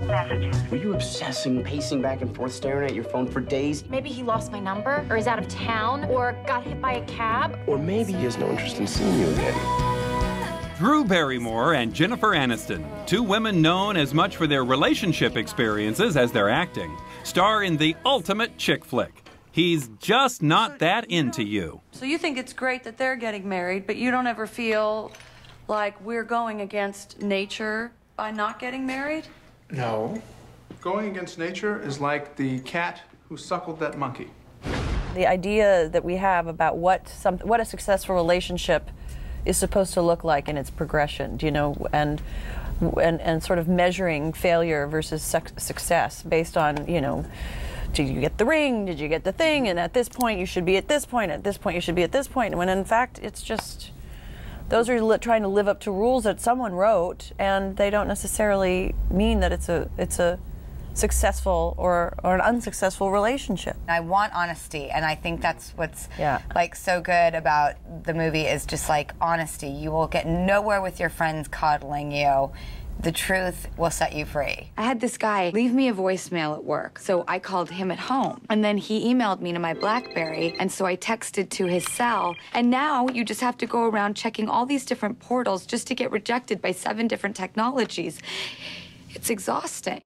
Messages. Were you obsessing, pacing back and forth, staring at your phone for days? Maybe he lost my number, or is out of town, or got hit by a cab. Or maybe he has no interest in seeing you again. Drew Barrymore and Jennifer Aniston, two women known as much for their relationship experiences as their acting, star in the ultimate chick flick. He's just not that into you. So you think it's great that they're getting married, but you don't ever feel like we're going against nature by not getting married? No. Going against nature is like the cat who suckled that monkey. The idea that we have about what some what a successful relationship is supposed to look like in its progression, do you know, and and and sort of measuring failure versus success based on, you know, did you get the ring? Did you get the thing? And at this point you should be at this point. At this point you should be at this point. When in fact it's just those are li- trying to live up to rules that someone wrote, and they don't necessarily mean that it's a it's a successful or, or an unsuccessful relationship. I want honesty, and I think that's what's yeah. like so good about the movie is just like honesty. You will get nowhere with your friends coddling you the truth will set you free. I had this guy leave me a voicemail at work, so I called him at home. And then he emailed me to my Blackberry, and so I texted to his cell. And now you just have to go around checking all these different portals just to get rejected by seven different technologies. It's exhausting.